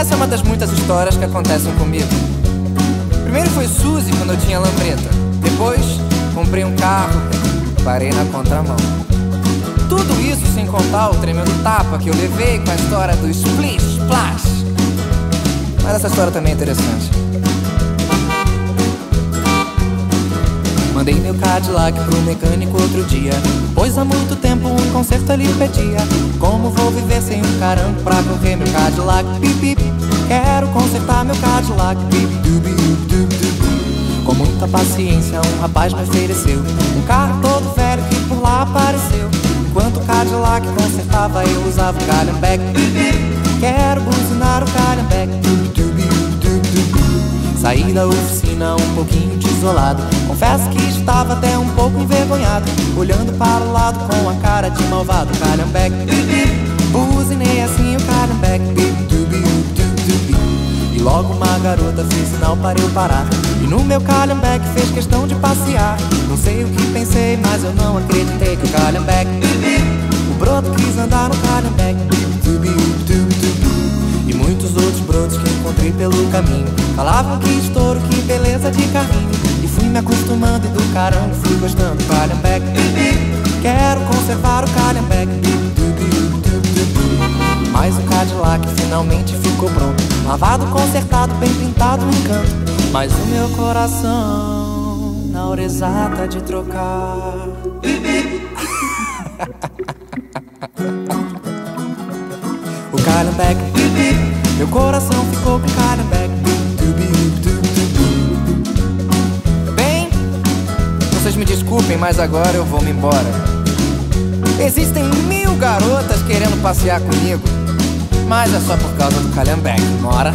Essa é uma das muitas histórias que acontecem comigo. Primeiro foi Suzy quando eu tinha lambreta. Depois comprei um carro, parei na contramão. Tudo isso sem contar o tremendo tapa que eu levei com a história do Splish Splash. Mas essa história também é interessante. Meu Cadillac pro mecânico outro dia. Pois há muito tempo um conserto ele pedia. Como vou viver sem um carango pra correr meu Cadillac? Bip, bip, quero consertar meu Cadillac. Bip, dubi, dubi, dubi. Com muita paciência um rapaz me ofereceu. Um carro todo velho que por lá apareceu. Enquanto o Cadillac consertava eu usava o Calhambeck Saí da oficina um pouquinho desolado. Confesso que estava até um pouco envergonhado. Olhando para o lado com a cara de malvado. Calhambeck Buzinei assim o Calhambeck E logo uma garota fez sinal para eu parar. E no meu Calhambeck fez questão de passear. Não sei o que pensei, mas eu não acreditei que o Calhambeck Falavam que estouro, que beleza de carrinho. E fui me acostumando e do caramba fui gostando. Do Calhambeck Quero conservar o Calhambeck Mas o Cadillac finalmente ficou pronto. Lavado, consertado, bem pintado, um encanto Mas o meu coração na hora exata de trocar. O Calhambeck Meu coração ficou com o Calhambeck vocês me desculpem, mas agora eu vou me embora Existem mil garotas querendo passear comigo Mas é só por causa do Calhambeck, mora?